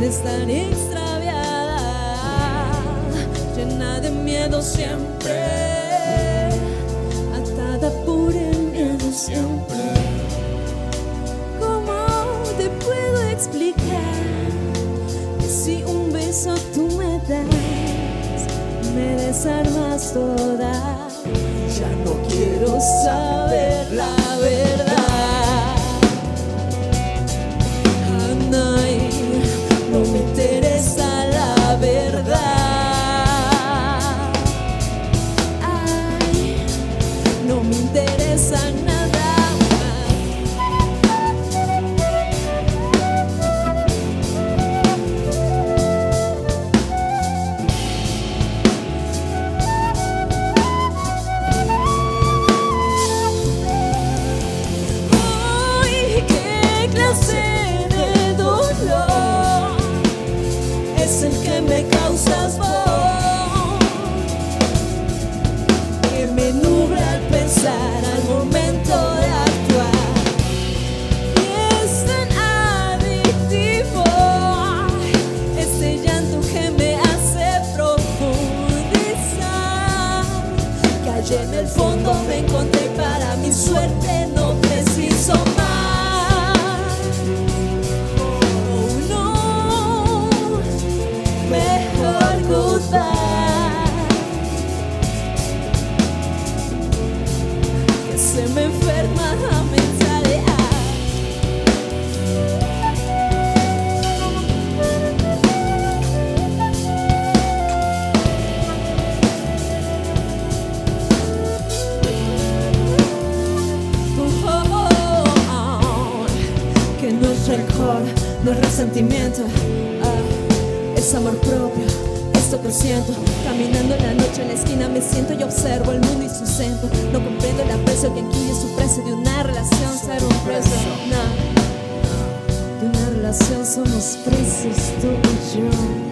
de estar extraviada, llena de miedo siempre, atada por el miedo siempre. ¿Cómo te puedo explicar que si un beso tú me das, me desarmas toda? Ya no quiero saber clase de dolor es el que me causas vos, que me nubla al pensar al momento de actuar. Y es tan adictivo ese llanto que me hace profundizar. Que allí en el fondo me encontré para mi suerte no preciso se me enferma la mentalidad. no es rencor, no es resentimiento, ah, es amor propio, siento. Caminando en la noche en la esquina me siento y observo el mundo y su centro. No comprendo el aprecio que incluye su precio de una relación, ser un preso. No, de una relación somos presos tú y yo.